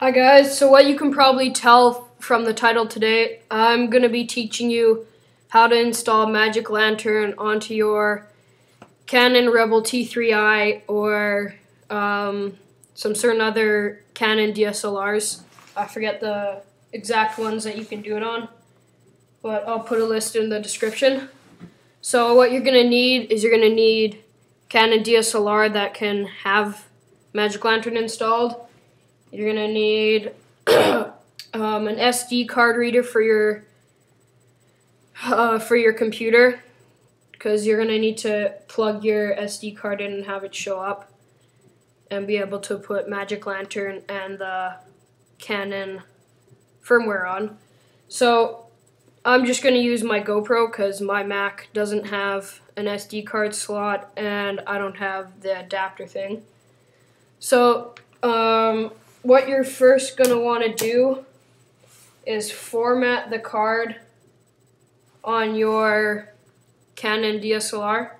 Hi guys, so what you can probably tell from the title today, I'm going to be teaching you how to install Magic Lantern onto your Canon Rebel T3i or um, some certain other Canon DSLRs. I forget the exact ones that you can do it on, but I'll put a list in the description. So what you're going to need is you're going to need Canon DSLR that can have Magic Lantern installed you're gonna need um, an SD card reader for your uh, for your computer because you're gonna need to plug your SD card in and have it show up and be able to put Magic Lantern and the Canon firmware on. So I'm just going to use my GoPro because my Mac doesn't have an SD card slot and I don't have the adapter thing. So um, what you're first going to want to do is format the card on your Canon DSLR.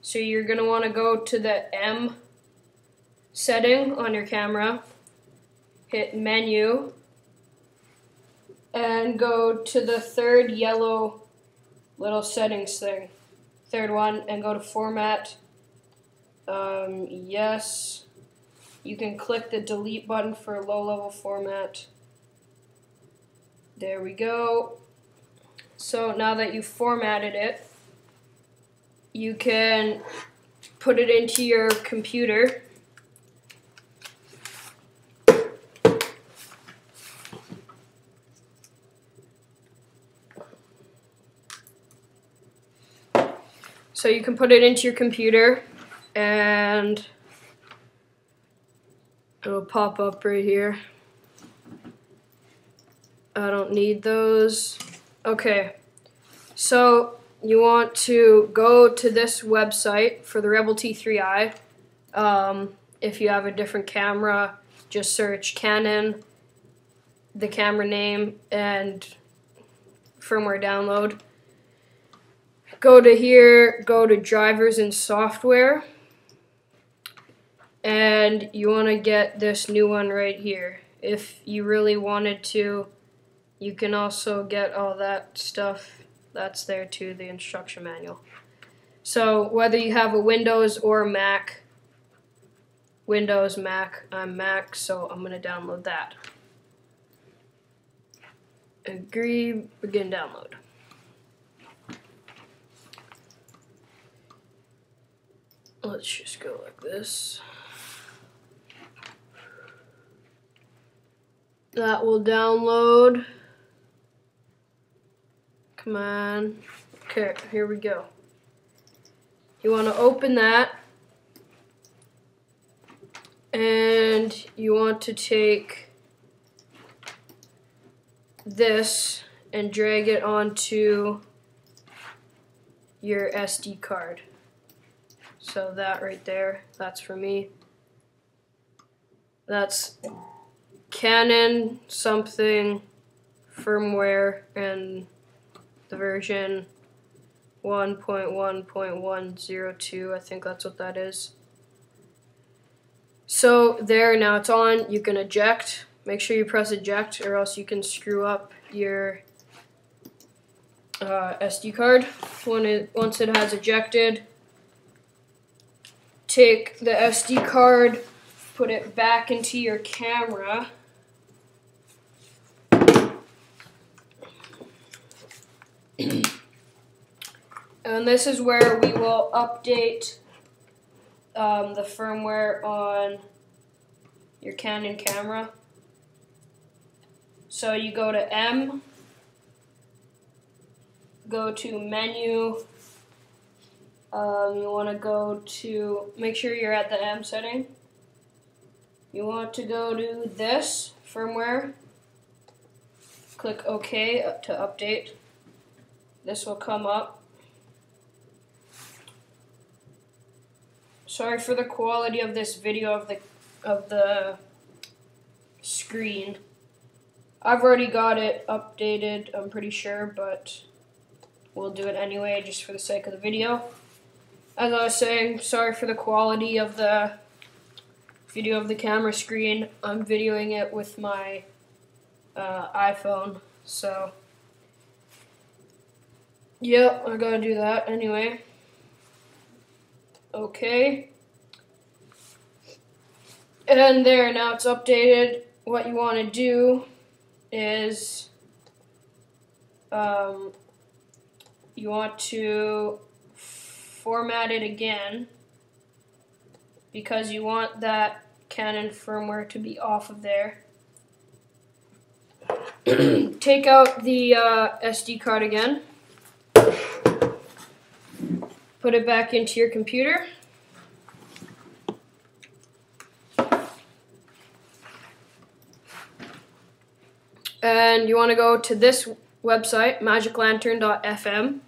So you're going to want to go to the M setting on your camera, hit menu, and go to the third yellow little settings thing. Third one, and go to format. Um, yes. You can click the delete button for low level format. There we go. So now that you've formatted it, you can put it into your computer. So you can put it into your computer and It'll pop up right here. I don't need those. Okay, so you want to go to this website for the Rebel T3i. Um, if you have a different camera, just search Canon, the camera name, and firmware download. Go to here, go to drivers and software and you want to get this new one right here. If you really wanted to, you can also get all that stuff that's there too, the instruction manual. So whether you have a Windows or Mac, Windows, Mac, I'm Mac, so I'm going to download that. Agree, begin download. Let's just go like this. That will download. Come on. Okay, here we go. You want to open that. And you want to take this and drag it onto your SD card. So that right there, that's for me. That's Canon something firmware and the version 1.1.102 I think that's what that is. So there now it's on you can eject. Make sure you press eject or else you can screw up your uh, SD card when it once it has ejected. Take the SD card put it back into your camera this is where we will update um, the firmware on your Canon camera. So you go to M, go to menu, um, you want to go to, make sure you're at the M setting. You want to go to this firmware, click OK to update this will come up. Sorry for the quality of this video of the of the screen. I've already got it updated, I'm pretty sure, but we'll do it anyway just for the sake of the video. As I was saying, sorry for the quality of the video of the camera screen. I'm videoing it with my uh, iPhone, so yep, I gotta do that anyway. Okay. And there, now it's updated. What you want to do is um, you want to format it again because you want that Canon firmware to be off of there. Take out the uh, SD card again. Put it back into your computer. And you want to go to this website, magiclantern.fm.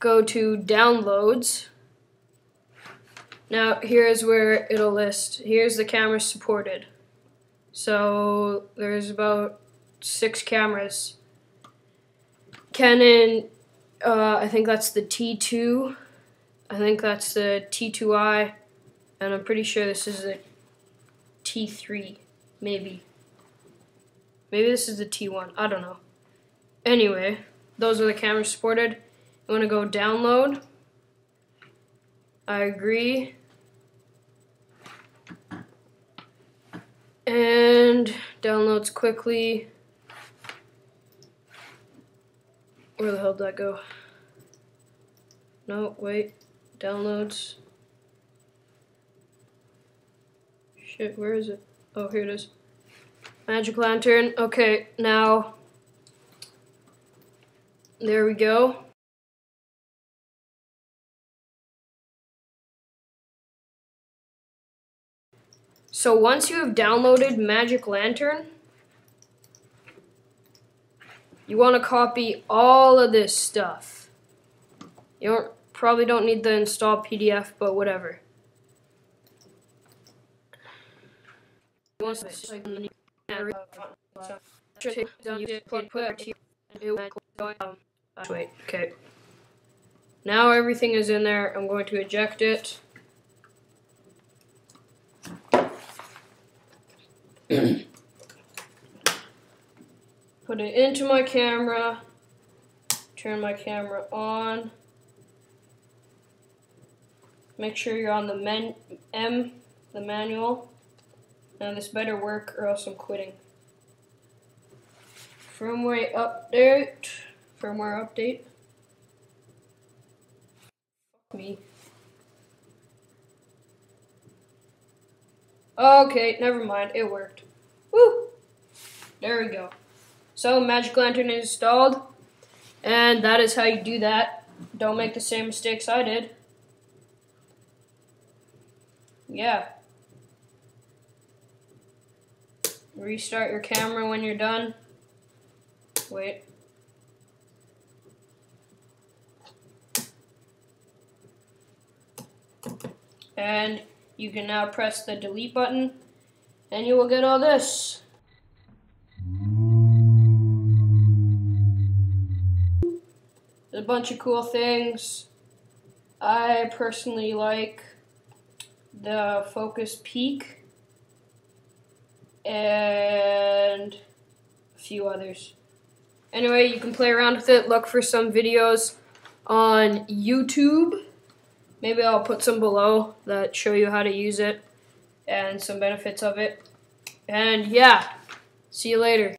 Go to downloads. Now here's where it'll list. Here's the cameras supported. So there's about six cameras. Canon, uh, I think that's the T2. I think that's the T2i. And I'm pretty sure this is the T3, maybe. Maybe this is the T1. I don't know. Anyway, those are the cameras supported. You want to go download. I agree. And downloads quickly. Where the hell did that go? No, wait. Downloads. Shit, where is it? Oh, here it is. Magic Lantern. Okay, now there we go. So once you have downloaded Magic Lantern, you want to copy all of this stuff. You don't, probably don't need the install PDF, but whatever. Wait, okay. Now everything is in there. I'm going to eject it. Put it into my camera. Turn my camera on. Make sure you're on the men M, the manual. Now this better work or else I'm quitting. Firmware update. Firmware update. Fuck me. Okay, never mind. It worked. Woo! There we go. So, Magic Lantern is installed. And that is how you do that. Don't make the same mistakes I did. Yeah. Restart your camera when you're done. Wait. And you can now press the delete button and you will get all this. There's a bunch of cool things. I personally like the focus peak and a few others. Anyway, you can play around with it, look for some videos on YouTube. Maybe I'll put some below that show you how to use it and some benefits of it. And yeah, see you later.